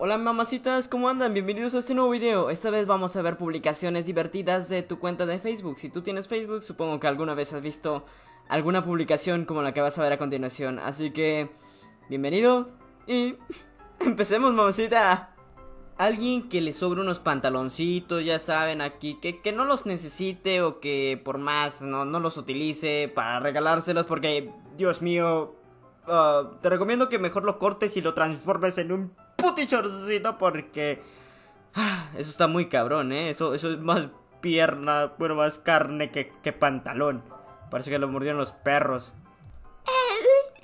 Hola mamacitas, ¿cómo andan? Bienvenidos a este nuevo video. Esta vez vamos a ver publicaciones divertidas de tu cuenta de Facebook. Si tú tienes Facebook, supongo que alguna vez has visto alguna publicación como la que vas a ver a continuación. Así que, bienvenido y empecemos mamacita. Alguien que le sobre unos pantaloncitos, ya saben, aquí, que, que no los necesite o que por más no, no los utilice para regalárselos porque, Dios mío, ah, te recomiendo que mejor lo cortes y lo transformes en un puti chorcito porque... ah, eso está muy cabrón, ¿eh? Eso, eso es más pierna, bueno, más carne que, que pantalón. Parece que lo mordieron los perros.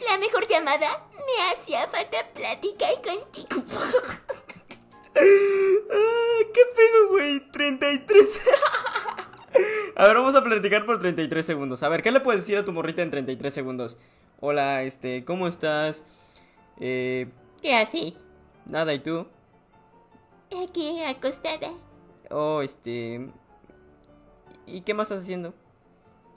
La mejor llamada. Me hacía falta platicar contigo. Ah, ¿Qué pedo, güey? 33. a ver, vamos a platicar por 33 segundos. A ver, ¿qué le puedes decir a tu morrita en 33 segundos? Hola, este, ¿cómo estás? Eh, ¿Qué haces? Nada, ¿y tú? Aquí acostada. Oh, este... ¿Y qué más estás haciendo?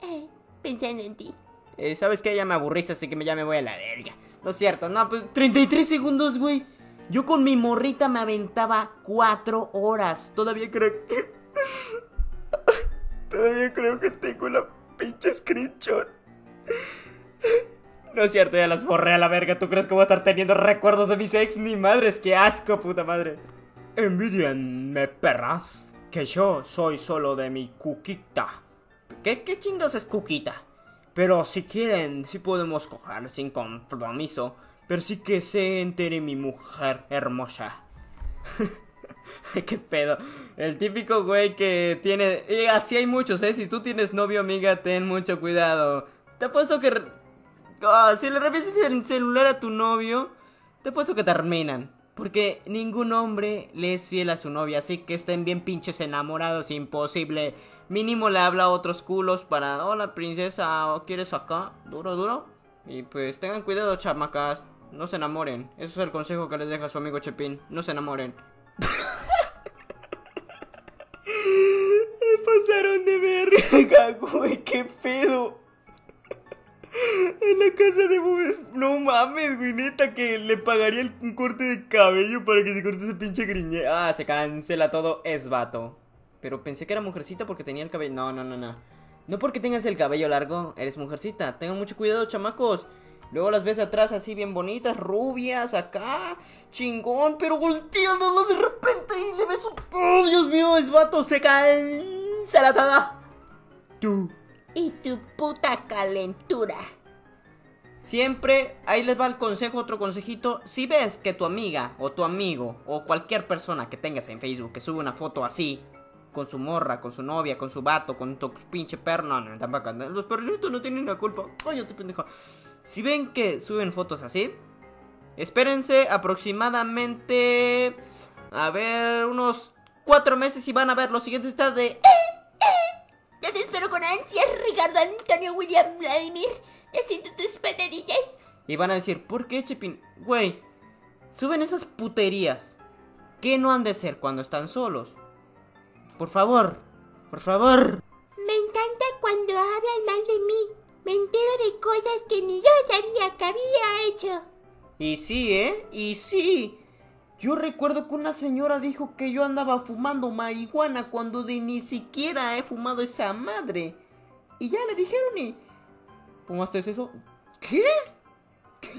Eh, pensando en ti. Eh, ¿Sabes qué? Ya me aburrís, así que me- ya me voy a la verga. No es cierto, no, pues 33 segundos, güey. Yo con mi morrita me aventaba 4 horas. Todavía creo que... Todavía creo que tengo la pinche screenshot. No es cierto, ya las borré a la verga. ¿Tú crees que voy a estar teniendo recuerdos de mis ex? Ni madres, qué asco, puta madre. Envidianme, perras, que yo soy solo de mi cuquita. ¿Qué, qué chingados es cuquita? Pero si quieren, sí podemos coger sin compromiso. Pero sí que se entere mi mujer hermosa. ¿Qué pedo? El típico güey que tiene... Y así hay muchos, ¿eh? Si tú tienes novio, amiga, ten mucho cuidado. Te apuesto que... Ah, si le revisas el celular a tu novio, te apuesto que terminan. Porque ningún hombre le es fiel a su novia, así que estén bien pinches enamorados, imposible. Mínimo le habla a otros culos para, hola princesa, ¿o quieres acá? Duro, duro. Y pues tengan cuidado, chamacas. No se enamoren. Eso es el consejo que les deja su amigo Chepín. No se enamoren. Me pasaron de verga, güey. ¿Qué pedo? La casa de Bob No mames, güey, neta que le pagaría el- un corte de cabello para que se corte ese pinche griñe. Ah, se cancela todo, es vato. Pero pensé que era mujercita porque tenía el cabello. No, no, no, no. No porque tengas el cabello largo, eres mujercita. Tengan mucho cuidado, chamacos. Luego las ves atrás así bien bonitas, rubias, acá, chingón, pero volteando de repente y le ves un... ¡Oh, Dios mío, es vato! Se cancela toda. Tú. Y tu puta calentura. Siempre, ahí les va el consejo, otro consejito. Si ves que tu amiga o tu amigo o cualquier persona que tengas en Facebook que sube una foto así, con su morra, con su novia, con su vato, con tu pinche perro, no, no, tampoco. no, Los perritos no tienen la culpa. Cállate, pendeja. Si ven que suben fotos así, espérense aproximadamente, a ver, unos cuatro meses y van a ver los siguientes estados de... Ya Ricardo Antonio William Vladimir. Ya siento tus patadillas. Y van a decir, ¿por qué, Chepin? Güey, suben esas puterías. ¿Qué no han de ser cuando están solos? Por favor, por favor. Me encanta cuando hablan mal de mí. Me entero de cosas que ni yo sabía que había hecho. Y sí, ¿eh? Y sí. Yo recuerdo que una señora dijo que yo andaba fumando marihuana cuando de ni siquiera he fumado esa madre. Y ya le dijeron y... ¿Fumaste eso? ¿Qué? ¿Qué?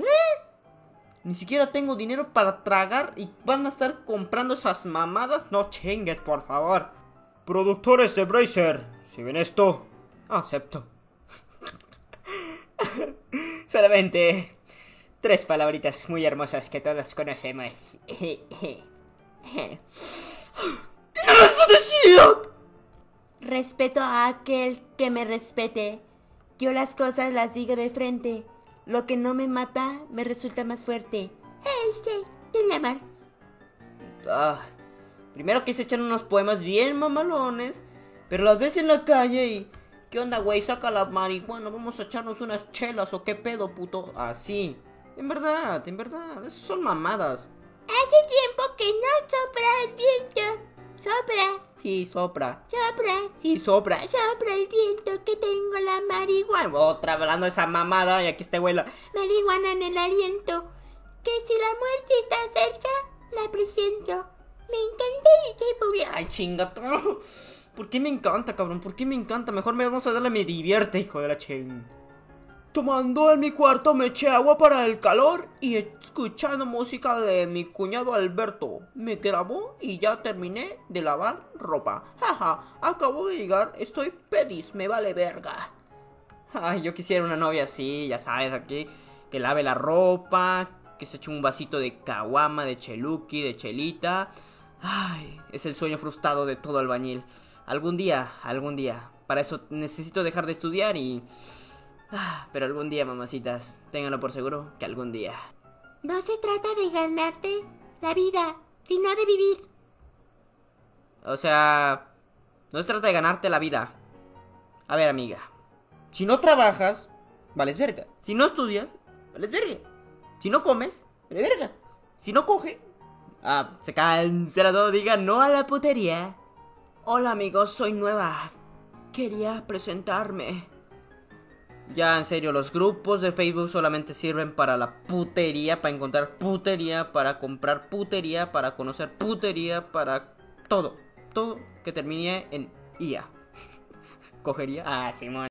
Ni siquiera tengo dinero para tragar y van a estar comprando esas mamadas. No chingues, por favor. Productores de Bracer, si ven esto, acepto. Solamente tres palabritas muy hermosas que todos conocemos. Respeto a aquel que me respete. Yo las cosas las digo de frente. Lo que no me mata me resulta más fuerte. ¡Hey, sí! ¡Ten amor! Ah, primero que se echan unos poemas bien mamalones, pero las ves en la calle y... ¿Qué onda, güey? Saca la marihuana, vamos a echarnos unas chelas o qué pedo, puto. Así. En verdad, en verdad, esas son mamadas. Hace tiempo que no sopla el viento. Sopra, Sí, sopra. sopra, Sí, sopra. sopra el viento que tengo la marihuana. Otra hablando de esa mamada y aquí este güey. Marihuana en el aliento. Que si la muerte está cerca, la presiento. Me encanta DJ Bobby. Ay, chinga. ¿Por qué me encanta, cabrón? ¿Por qué me encanta? Mejor me vamos a darle me divierte, hijo de la ching. Tomando en mi cuarto me eché agua para el calor y escuchando música de mi cuñado Alberto. Me grabó y ya terminé de lavar ropa. Jaja, acabo de llegar, estoy pedis, me vale verga. Ay, yo quisiera una novia así, ya sabes, aquí, que lave la ropa, que se eche un vasito de caguama, de cheluki, de chelita. Ay, es el sueño frustrado de todo albañil. Algún día, algún día. Para eso necesito dejar de estudiar y... Ah, pero algún día, mamacitas, ténganlo por seguro que algún día. No se trata de ganarte la vida, sino de vivir. O sea, no se trata de ganarte la vida. A ver, amiga. Si no trabajas, vales verga. Si no estudias, vales verga. Si no comes, vale verga. Si no coge, ah, se cancela todo. Diga no a la putería. Hola, amigos, soy nueva. Quería presentarme. Ya, en serio, los grupos de Facebook solamente sirven para la putería, para encontrar putería, para comprar putería, para conocer putería, para todo. Todo que termine en IA. ¿Cogería? Ah, Simón.